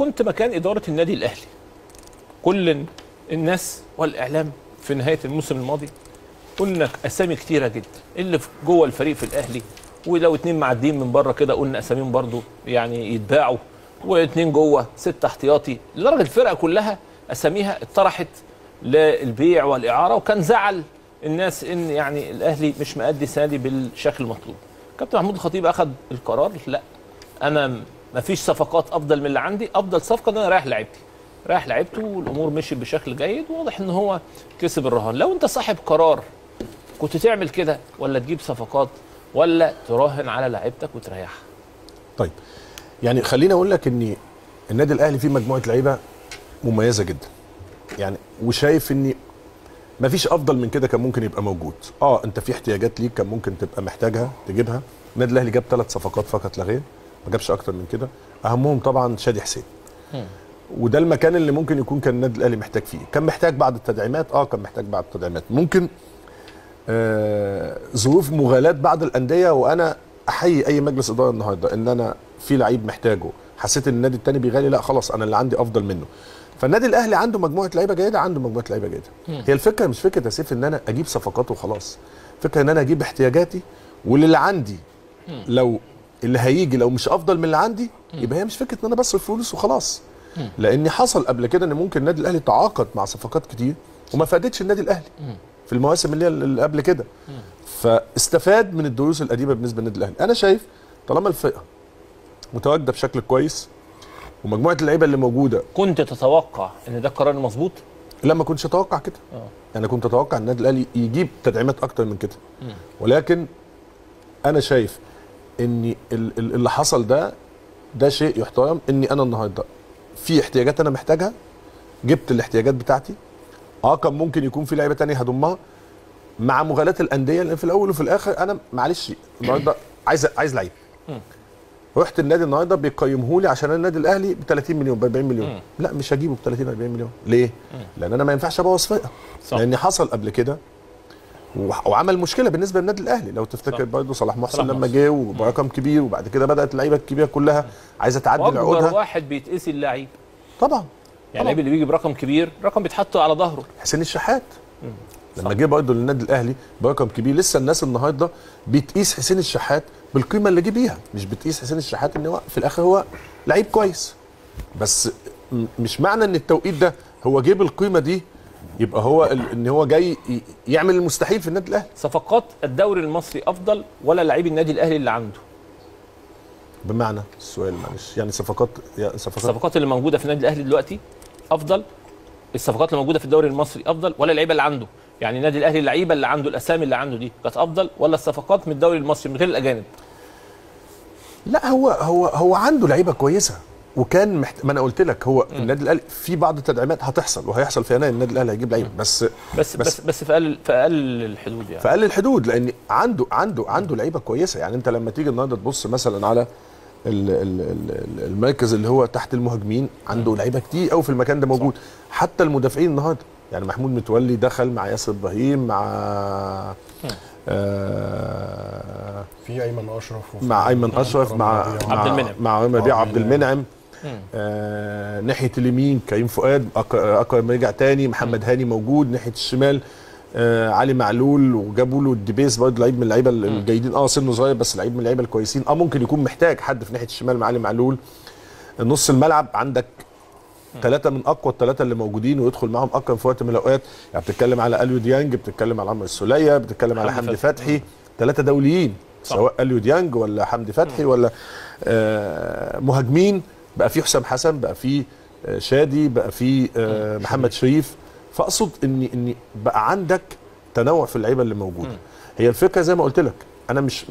كنت مكان إدارة النادي الأهلي. كل الناس والإعلام في نهاية الموسم الماضي قلنا أسامي كتيرة جدا. اللي جوه الفريق في الأهلي ولو اتنين معديين من بره كده قلنا أساميهم برضو يعني يتباعوا واتنين جوه ست احتياطي. لدرجة الفرقة كلها أساميها اتطرحت للبيع والإعارة وكان زعل الناس إن يعني الأهلي مش مأدي سادي بالشكل المطلوب. كابتن محمود الخطيب أخذ القرار؟ لا. أنا ما فيش صفقات أفضل من اللي عندي. أفضل صفقة إن أنا رايح لعيبتي. رايح لعيبته والامور مشيت بشكل جيد واضح إن هو كسب الرهان. لو أنت صاحب قرار كنت تعمل كده ولا تجيب صفقات ولا تراهن على لعيبتك وتريحها. طيب يعني خليني أقول لك ان النادي الأهلي فيه مجموعة لعيبة مميزة جدا. يعني وشايف ان مفيش أفضل من كده كان ممكن يبقى موجود. آه أنت في احتياجات ليك كان ممكن تبقى محتاجها تجيبها. النادي الأهلي جاب ثلاث صفقات فقط لا غير. ما جابش أكتر من كده. أهمهم طبعا شادي حسين. وده المكان اللي ممكن يكون كان النادي الأهلي محتاج فيه. كان محتاج بعض التدعيمات. آه كان محتاج بعض التدعيمات. ممكن آه ظروف مغالاه بعض الأندية وأنا أحيي أي مجلس إدارة النهارده إن أنا في لعيب محتاجه. حسيت إن النادي التاني بيغالي. لا خلاص أنا اللي عندي أفضل منه. فالنادي الأهلي عنده مجموعة لعيبة جيدة عنده مجموعة لعيبة جيدة. هي الفكرة مش فكرة يا سيف إن أنا أجيب صفقات وخلاص. فكرة إن أنا أجيب احتياجاتي واللي عندي لو اللي هيجي لو مش أفضل من اللي عندي يبقى هي مش فكرة إن أنا بصرف فلوس وخلاص. لأن حصل قبل كده إن ممكن النادي الأهلي تعاقد مع صفقات كتير وما فادتش النادي الأهلي في المواسم اللي اللي قبل كده. فاستفاد من الدروس القديمة بالنسبة للنادي الأهلي. أنا شايف طالما الفئه متواجدة بشكل كويس ومجموعة اللعيبة اللي موجودة كنت تتوقع إن ده القرار المظبوط لا ما كنتش أتوقع كده. آه. يعني كنت أتوقع إن النادي الأهلي يجيب تدعيمات أكتر من كده. ولكن أنا شايف ان ال- ال- اللي حصل ده ده شيء يحترم إني أنا النهارده. في احتياجات أنا محتاجها جبت الاحتياجات بتاعتي. آه كان ممكن يكون في لعيبة تانية هضمها. مع مغالاه الأندية لأن في الأول وفي الآخر أنا معلش النهارده عايز عايز لعيب. رحت النادي النهارده بيقيمه لي عشان النادي الأهلي ب 30 مليون ب 40 مليون. لا مش هجيبه ب 30 40 مليون. ليه؟ لأن أنا ما ينفعش أبوظ فرقة. لأن حصل قبل كده وعمل مشكلة بالنسبة للنادي الأهلي. لو تفتكر. برضه صلاح محسن لما. جه وبرقم كبير وبعد كده بدأت اللعيبة الكبيرة كلها عايزة تعدل عقودها واحد بيتقسي اللعيب. طبعا. يعني. اللعيب اللي بيجي برقم كبير رقم بيتحط على ظهره. حسين الشحات. لما. جه برضه للنادي الأهلي برقم كبير. لسه الناس النهارده بتقيس حسين الشحات بالقيمة اللي جه بيها مش بتقيس حسين الشحات إن هو في الآخر هو لعيب كويس. بس مش معنى إن التوقيت ده هو جه بالقيمه دي يبقى هو ال- إن هو جاي يعمل المستحيل في النادي الأهلي. صفقات الدوري المصري أفضل ولا لعيب النادي الأهلي اللي عنده؟ بمعنى السؤال معلش يعني صفقات صفقات الصفقات اللي موجودة في النادي الأهلي دلوقتي أفضل؟ الصفقات اللي موجودة في الدوري المصري أفضل ولا اللعيبة اللي عنده؟ يعني النادي الأهلي اللعيبة اللي عنده الأسامي اللي عنده دي كانت أفضل ولا الصفقات من الدوري المصري من غير الأجانب؟ لا هو هو هو عنده لعيبة كويسة. وكان محت... ما أنا قلت لك هو النادي الأهلي في بعض التدعيمات هتحصل وهيحصل في يناير النادي الأهلي هيجيب لعيبة. بس بس بس- بس في أقل في أقل الحدود يعني. في أقل الحدود لأن عنده عنده عنده لعيبة كويسة. يعني أنت لما تيجي النهارده تبص مثلا على ال- ال- ال- المركز اللي هو تحت المهاجمين عنده لعيبة كتير قوي في المكان ده موجود. حتى المدافعين النهارده يعني محمود متولي دخل مع ياسر إبراهيم مع آه في أيمن أشرف مع أيمن أشرف مع عبد المنعم. مع ربيع آه، عبد المنعم. آه ناحية اليمين كريم فؤاد اكرم رجع تاني محمد هاني موجود. ناحية الشمال آه علي معلول وجابوا له الدبيس برضه لعيب من اللعيبة الجيدين. آه سنه صغير بس لعيب من اللعيبة الكويسين. آه ممكن يكون محتاج حد في ناحية الشمال مع علي معلول. نص الملعب عندك ثلاثة من أقوى الثلاثة اللي موجودين ويدخل معاهم أكرم في وقت من الأوقات. يعني بتتكلم على أليو ديانج بتتكلم على عمرو السولية بتتكلم على حمدي. فتحي. ثلاثة دوليين صح. سواء أليو ديانج ولا حمدي فتحي ولا آه مهاجمين. بقى في حسام حسن بقى في آه شادي بقى في آه محمد شريف. فأقصد إن إن بقى عندك تنوع في اللعيبة اللي موجودة. هي الفكرة زي ما قلت لك أنا مش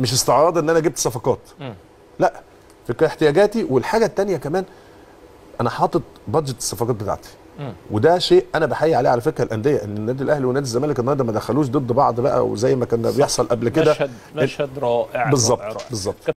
مش استعراض إن أنا جبت صفقات. لا فكرة احتياجاتي والحاجة التانية كمان أنا حاطط بادجت الصفقات بتاعتي. وده شيء أنا بحيي عليه على فكرة الأندية إن النادي الأهلي ونادي الزمالك النهارده ما دخلوش ضد بعض بقى وزي ما كان بيحصل قبل كده. مشهد مشهد رائع بالظبط. بالظبط.